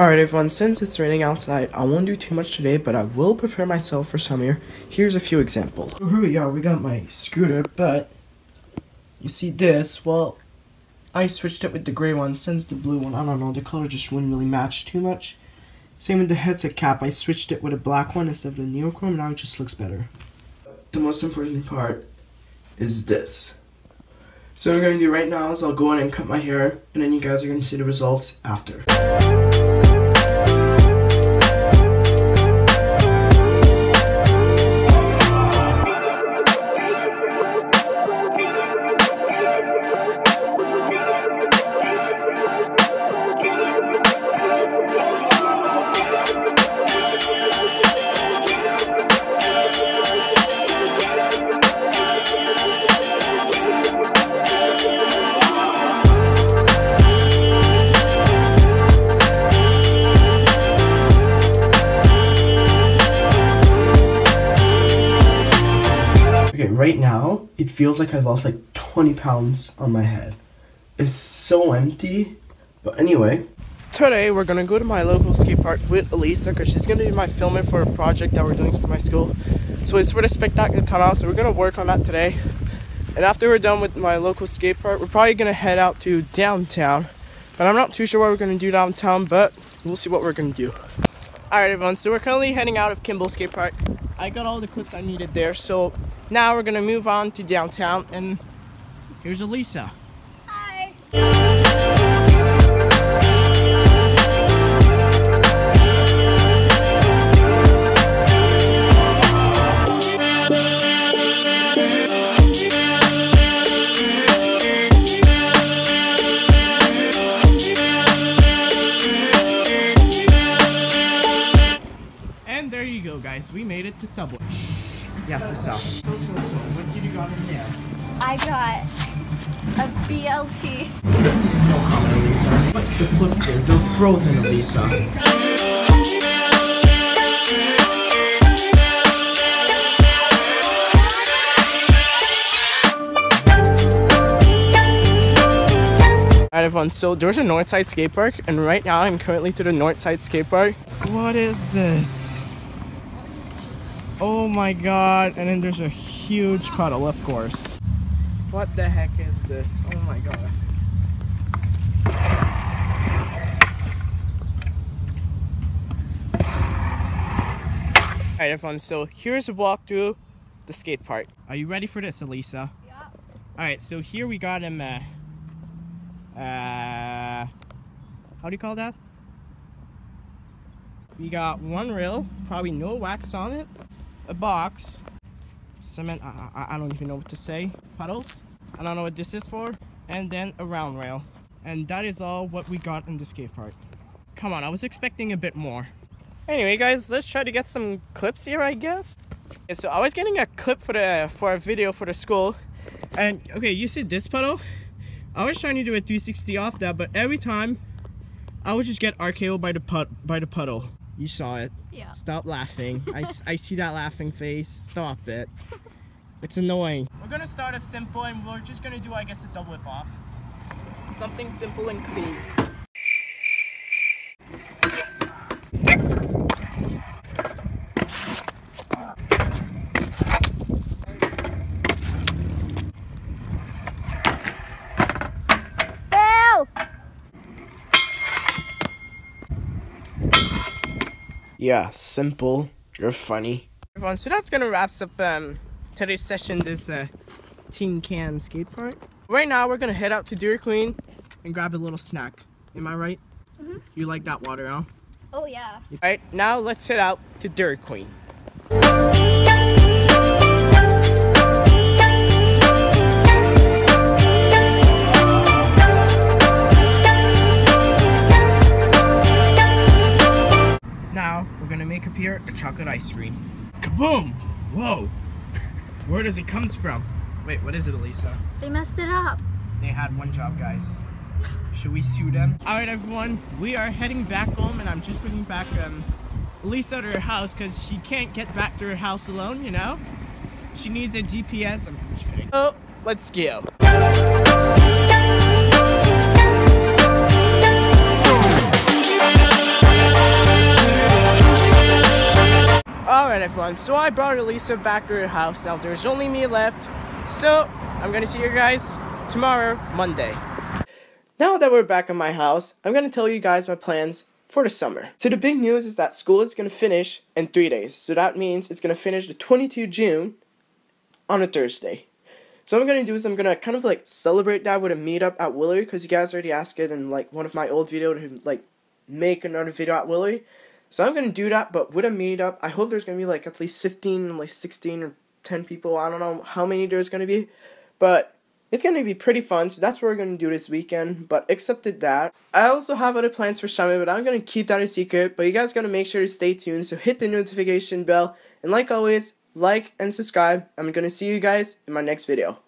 Alright everyone, since it's raining outside, I won't do too much today, but I will prepare myself for summer. Here's a few examples. So here we are, we got my scooter, but you see this, well, I switched it with the gray one since the blue one, I don't know, the color just wouldn't really match too much. Same with the headset cap, I switched it with a black one instead of the neochrome, now it just looks better. The most important part is this. So what I'm going to do right now is I'll go in and cut my hair, and then you guys are going to see the results after. Right now, it feels like I lost like 20 pounds on my head. It's so empty. But anyway. Today, we're gonna go to my local skate park with Alyssa because she's gonna be my filming for a project that we're doing for my school. So it's for the Spectacular Tunnel, so we're gonna work on that today. And after we're done with my local skate park, we're probably gonna head out to downtown. But I'm not too sure what we're gonna do downtown, but we'll see what we're gonna do. Alright everyone, so we're currently heading out of Kimball Skate Park. I got all the clips I needed there, so now we're gonna move on to downtown and here's Alyssa. Hi. And there you go guys, we made it to Subway. Yes, the South. So, so, so, what did you got in there? I got a BLT. No comment, Alyssa. What the flips there? They're frozen, Alyssa. Alright everyone, so there's a Northside skate park and right now I'm currently to the Northside skate park. What is this? Oh my god, and then there's a huge puddle of course. What the heck is this? Oh my god. Alright everyone, so here's a walk through the skate park. Are you ready for this, Alyssa? Yeah. Alright, so here we got him, uh, uh, how do you call that? We got one rail, probably no wax on it, a box, cement, I, I, I don't even know what to say, puddles, I don't know what this is for, and then a round rail. And that is all what we got in the skate park. Come on, I was expecting a bit more. Anyway, guys, let's try to get some clips here, I guess. Okay, so I was getting a clip for the for a video for the school, and okay, you see this puddle? I was trying to do a 360 off that, but every time I would just get RKO by the put by the puddle. You saw it. Yeah. Stop laughing. I, I see that laughing face. Stop it. It's annoying. We're gonna start off simple and we're just gonna do, I guess, a double whip off. Something simple and clean. Yeah, simple. You're funny. Everyone, so that's gonna wraps up um, today's session. This uh, Tin Can Skate Park. Right now, we're gonna head out to Dairy Queen and grab a little snack. Am I right? You like that water, huh? Oh yeah. All right, now let's head out to Dairy Queen. A chocolate ice cream. Kaboom! Whoa! Where does it comes from? Wait, what is it, Alyssa? They messed it up. They had one job, guys. Should we sue them? All right, everyone. We are heading back home, and I'm just bringing back um, Lisa to her house because she can't get back to her house alone. You know, she needs a GPS. I'm just kidding. Oh, let's go. Alright everyone, so I brought Alyssa back to her house. Now there's only me left. So, I'm gonna see you guys tomorrow, Monday. Now that we're back at my house, I'm gonna tell you guys my plans for the summer. So the big news is that school is gonna finish in three days. So that means it's gonna finish the 22 June on a Thursday. So what I'm gonna do is I'm gonna kind of like celebrate that with a meetup at Willery because you guys already asked it in like one of my old videos to like make another video at Willery. So I'm gonna do that, but with a meetup, I hope there's gonna be like at least 15, like 16 or 10 people. I don't know how many there's gonna be, but it's gonna be pretty fun. So that's what we're gonna do this weekend. But accepted that, I also have other plans for summer, but I'm gonna keep that a secret. But you guys gotta make sure to stay tuned. So hit the notification bell, and like always, like and subscribe. I'm gonna see you guys in my next video.